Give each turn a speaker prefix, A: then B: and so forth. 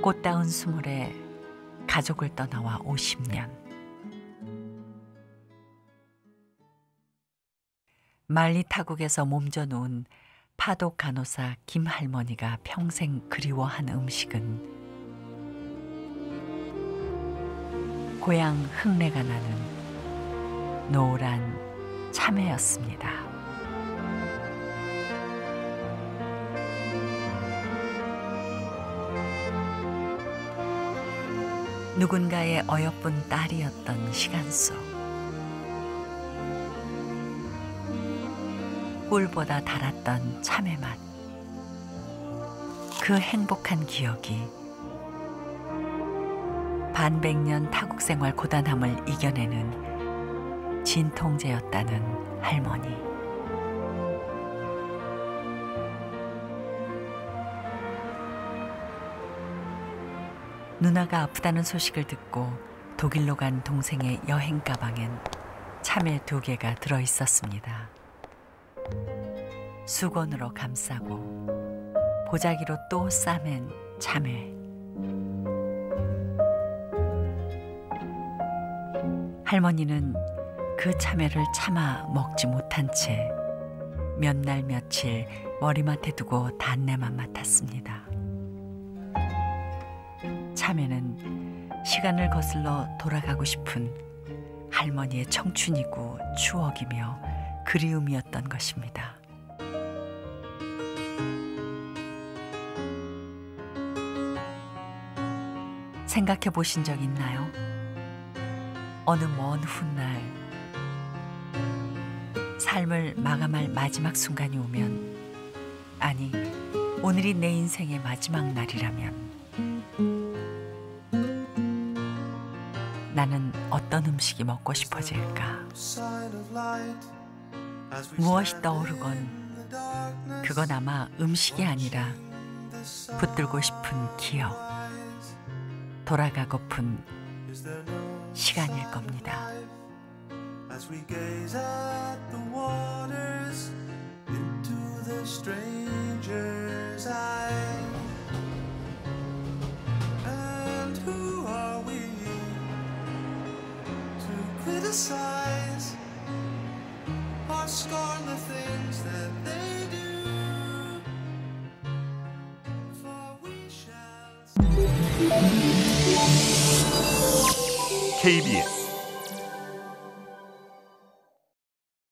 A: 꽃다운 스물에 가족을 떠나와 50년. 말리 타국에서 몸져 놓은 파독 간호사 김 할머니가 평생 그리워한 음식은 고향 흙내가 나는 노란 참외였습니다. 누군가의 어여쁜 딸이었던 시간 속 꿀보다 달았던 참외 맛. 그 행복한 기억이 반백년 타국 생활 고단함을 이겨내는 진통제였다는 할머니. 누나가 아프다는 소식을 듣고 독일로 간 동생의 여행 가방엔 참외 두 개가 들어 있었습니다. 수건으로 감싸고 보자기로 또 싸맨 참외. 할머니는 그 참외를 참아 먹지 못한 채 몇 날 며칠 머리맡에 두고 단내만 맡았습니다. 참외는 시간을 거슬러 돌아가고 싶은 할머니의 청춘이고 추억이며 그리움이었던 것입니다. 생각해 보신 적 있나요? 어느 먼 훗날 삶을 마감할 마지막 순간이 오면 아니 오늘이 내 인생의 마지막 날이라면 나는 어떤 음식이 먹고 싶어질까? 무엇이 떠오르건 그건 아마 음식이 아니라 붙들고 싶은 기억, 돌아가고픈 시간일 겁니다. Or scorn the things that they do. For we shall.
B: KBS